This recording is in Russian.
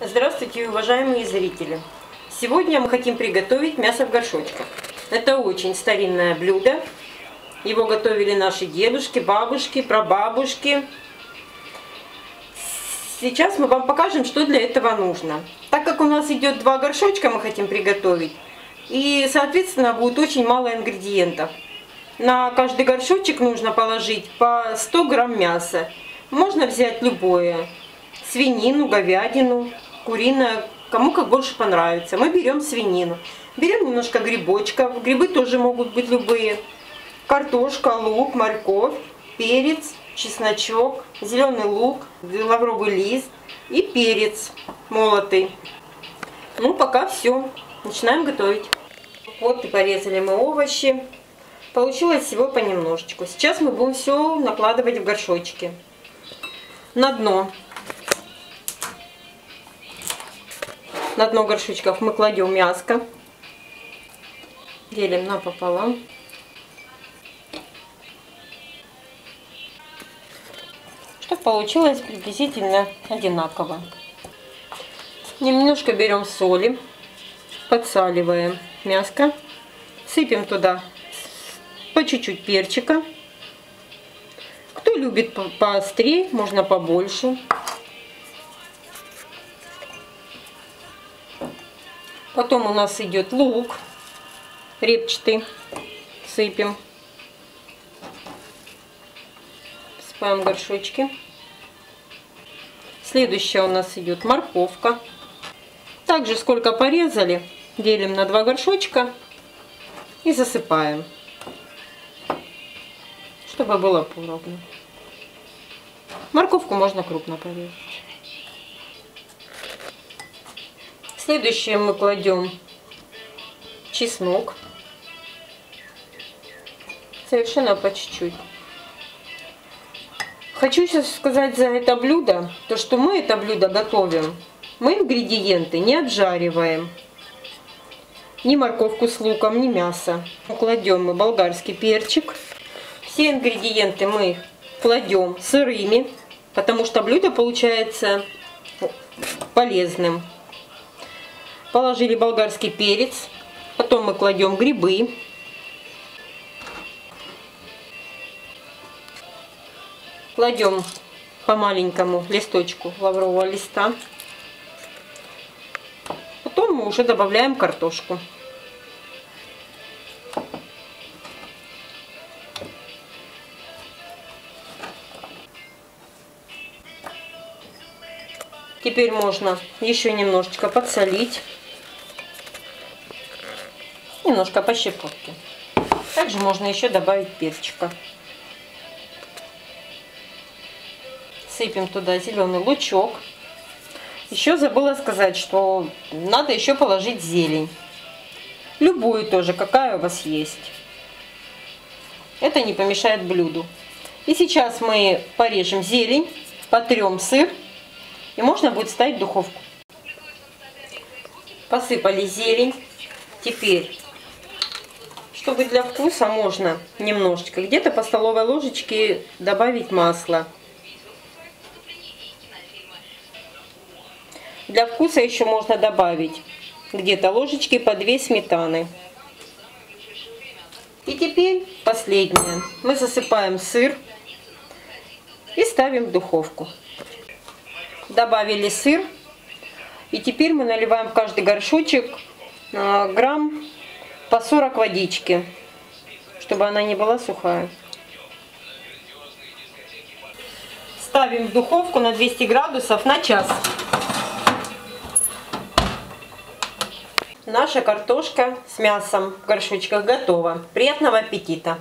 Здравствуйте, уважаемые зрители! Сегодня мы хотим приготовить мясо в горшочках. Это очень старинное блюдо. Его готовили наши дедушки, бабушки, прабабушки. Сейчас мы вам покажем, что для этого нужно. Так как у нас идет два горшочка, мы хотим приготовить. И, соответственно, будет очень мало ингредиентов. На каждый горшочек нужно положить по 100 грамм мяса. Можно взять любое. Свинину, говядину, куриное, кому как больше понравится. Мы берем свинину. Берем немножко грибочков. Грибы тоже могут быть любые. Картошка, лук, морковь, перец, чесночок, зеленый лук, лавровый лист и перец молотый. Ну, пока все. Начинаем готовить. Вот и порезали мы овощи. Получилось всего понемножечку. Сейчас мы будем все накладывать в горшочки. На дно. На дно горшочков мы кладем мяско. Делим напополам. Чтобы получилось приблизительно одинаково. Немножко берем соли, подсаливаем мяско, сыпем туда по чуть-чуть перчика. Кто любит поострее, можно побольше. Потом у нас идет лук репчатый. Сыпем. Сыпаем горшочки. Следующая у нас идет морковка. Также сколько порезали, делим на два горшочка и засыпаем чтобы было поровну. Морковку можно крупно порезать. Следующее мы кладем чеснок. Совершенно по чуть-чуть. Хочу сейчас сказать за это блюдо, то что мы это блюдо готовим. Мы ингредиенты не обжариваем. Ни морковку с луком, ни мясо. Кладем мы болгарский перчик. Все ингредиенты мы кладем сырыми, потому что блюдо получается полезным. Положили болгарский перец, потом мы кладем грибы. Кладем по маленькому листочку лаврового листа. Потом мы уже добавляем картошку. Теперь можно еще немножечко подсолить. Немножко по щепотке. Также можно еще добавить перчика. Сыпем туда зеленый лучок. Еще забыла сказать, что надо еще положить зелень. Любую тоже, какая у вас есть. Это не помешает блюду. И сейчас мы порежем зелень, потрем сыр и можно будет ставить в духовку. Посыпали зелень. Теперь, чтобы для вкуса можно немножечко, где-то по столовой ложечке добавить масло. Для вкуса еще можно добавить где-то ложечки по две сметаны. И теперь последнее. Мы засыпаем сыр и ставим в духовку добавили сыр. И теперь мы наливаем в каждый горшочек а, грамм по 40 водички, чтобы она не была сухая. Ставим в духовку на 200 градусов на час. Наша картошка с мясом в горшочках готова. Приятного аппетита!